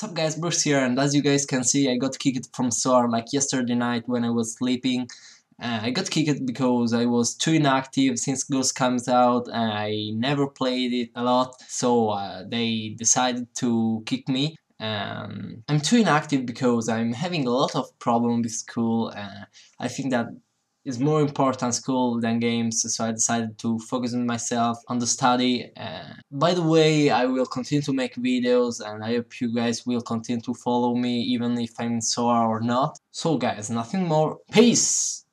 Sup guys, Blur here, and as you guys can see, I got kicked from SOAR like yesterday night when I was sleeping. Uh, I got kicked because I was too inactive since Ghost comes out I never played it a lot, so uh, they decided to kick me. Um, I'm too inactive because I'm having a lot of problems with school. Uh, I think that is more important school than games so I decided to focus on myself on the study uh, by the way I will continue to make videos and I hope you guys will continue to follow me even if I'm SOAR or not. So guys nothing more. Peace